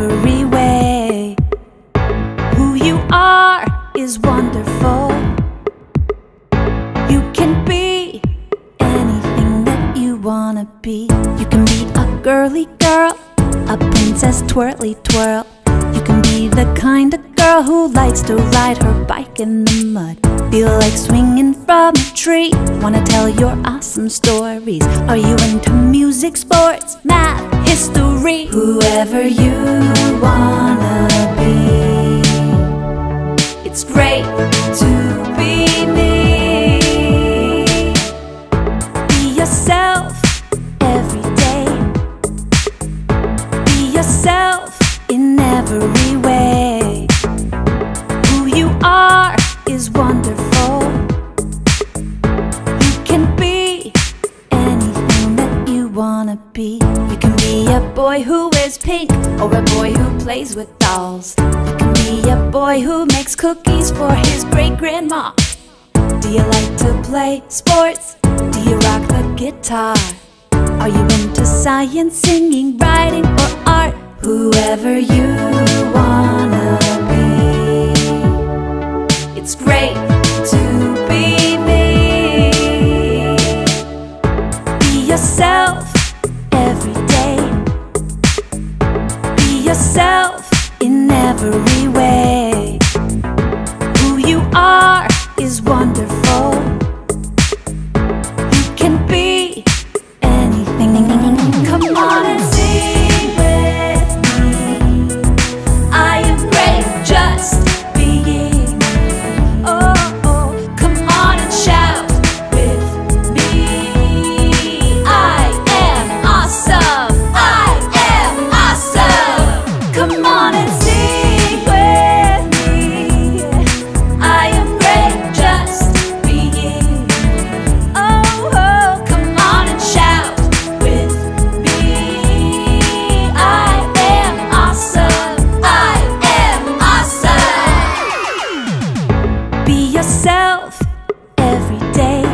every way. Who you are is wonderful. You can be anything that you wanna be. You can be a girly girl, a princess twirly twirl. You can be the kind of girl who likes to ride her bike in the mud. Feel like swinging from a tree. Wanna tell your awesome stories. Are you into music, sports, math, history? Whoever you wanna be. It's great to be me. Be yourself every day. Be yourself in every way. You can be a boy who wears pink or a boy who plays with dolls. You can be a boy who makes cookies for his great grandma. Do you like to play sports? Do you rock the guitar? Are you into science, singing, writing, or art? Whoever you wanna be. It's great to yourself in every way. Yourself every day.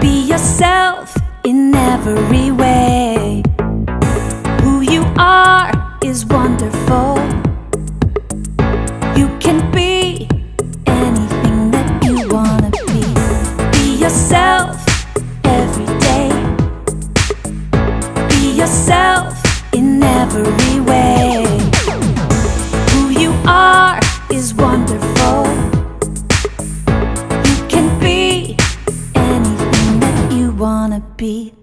Be yourself in every way. Who you are is wonderful. You can be anything that you wanna be. Be yourself every day. Be yourself in every way. Who you are is wonderful. Wanna be.